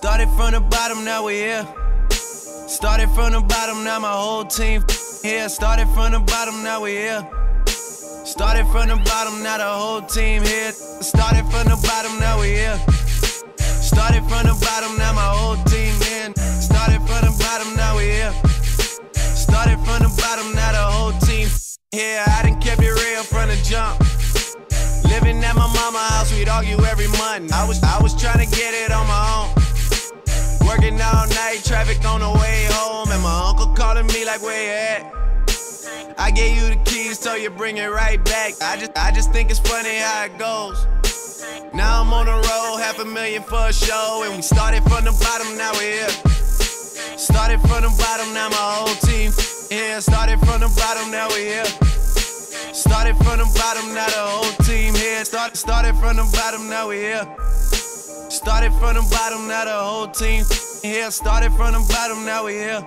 from the bottom, now we here. Started from the bottom, now my whole team here. Started from the bottom, now we here. Started from the bottom, now the whole team here. Started from the bottom, now we here. Started from the bottom, now my whole team in. Started from the bottom, now we here. Started from the bottom, now the whole team here. I done kept it real from the jump. Living at my mama house, we'd argue every month. I was I was trying to get it on my own. Working all night, traffic on the way home, and my uncle calling me like, where you at? I gave you the keys, so you bring it right back. I just I just think it's funny how it goes. Now I'm on the road, half a million for a show, and we started from the bottom, now we're here. Started from the bottom, now my whole team here. Started from the bottom, now we're here. Started from the bottom, now the whole team here. Started started from the bottom, now we're here. Started from the bottom, now the whole team here. Started from the bottom, now we here.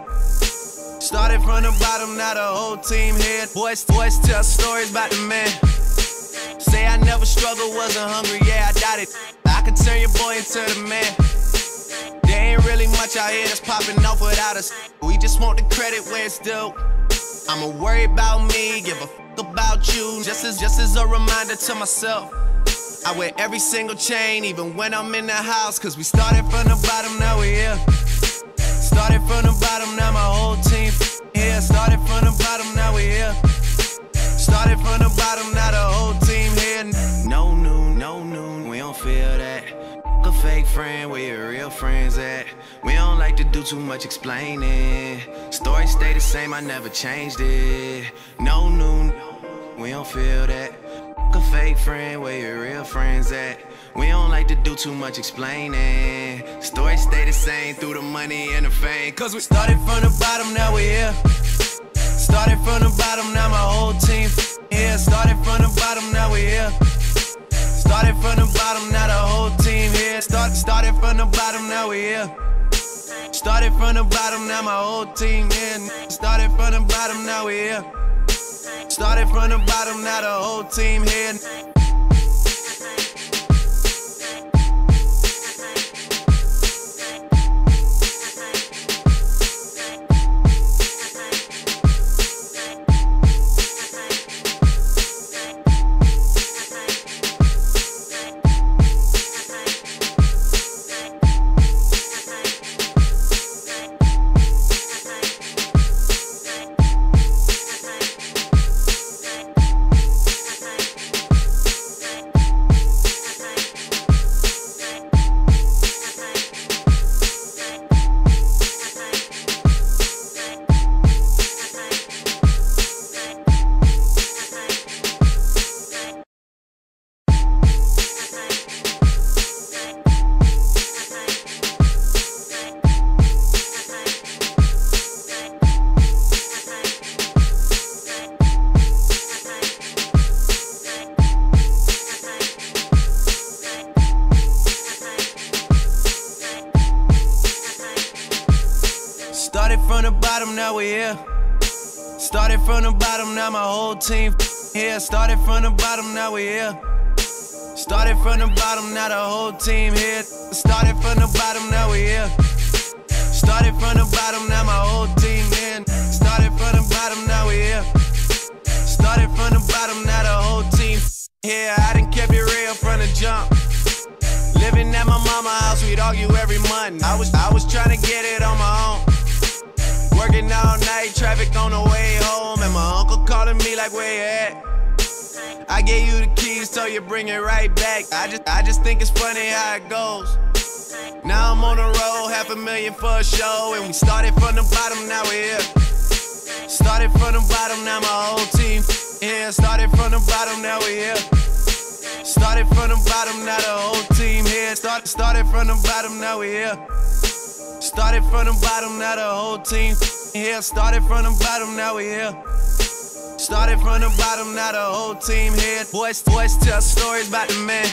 Started from the bottom, now the whole team here. Boys, boys tell stories about the man. Say I never struggled, wasn't hungry, yeah, I doubt it. I could turn your boy into the man. There ain't really much out here that's popping off without us. We just want the credit where it's due. I'ma worry about me, give a fuck about you. Just as just as a reminder to myself. I wear every single chain, even when I'm in the house. Cause we started from the bottom, now we here. Started from the bottom, now my whole team here. Started from the bottom, now we here. Started from the bottom, now the whole team here. No noon, no noon, we don't feel that. A fake friend, where your real friends at? We don't like to do too much explaining. Story stay the same, I never changed it. No noon, we don't feel that. Fuck A fake friend, where your real friends at? We don't like to do too much explaining. Story stay the same through the money and the fame. Cause we started from the bottom, now we here. Started from the bottom, now my whole team here. Started from the bottom, now we here. Started from the bottom, now the whole team here. Start, started from the bottom, now we here. Started from the bottom, now my whole team here. Started from the bottom, now we here. Started from the bottom, now the whole team here. From the bottom, now we here. Started from the bottom, now my whole team here. Started from the bottom, now we here. Started from the bottom, now the whole team here. Started from the bottom, now we here. Started from the bottom, now my whole team in. Started from the bottom, now we here. Started from the bottom, now the whole team here. I done kept it real from the jump. Living at my mama house, we'd argue every month. I was I was trying to get it on my own. Working all night, traffic on the way home, and my uncle calling me like, where you at? I gave you the keys, so you bring it right back. I just I just think it's funny how it goes. Now I'm on the road, half a million for a show, and we started from the bottom, now we're here. Started from the bottom, now my whole team here. Started from the bottom, now we're here. Started from the bottom, now the whole team here. Start, started from the bottom, now we're here. Started from the bottom, now the whole team here. Started from the bottom, now we here. Started from the bottom, now the whole team here. Boys, boys tell stories about the man.